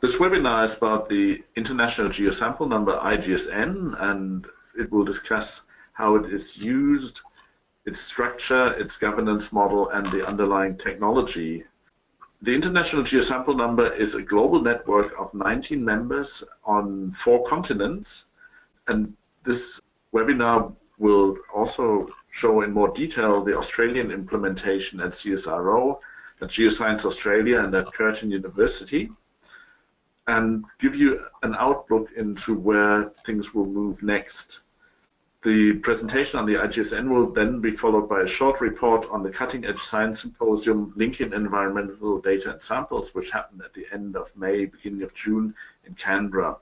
This webinar is about the International Geosample Number IGSN and it will discuss how it is used, its structure, its governance model, and the underlying technology. The International Geosample Number is a global network of 19 members on four continents, and this webinar will also show in more detail the Australian implementation at CSIRO, at Geoscience Australia, and at Curtin University, and give you an outlook into where things will move next. The presentation on the IGSN will then be followed by a short report on the Cutting Edge Science Symposium Linking Environmental Data and Samples, which happened at the end of May, beginning of June in Canberra.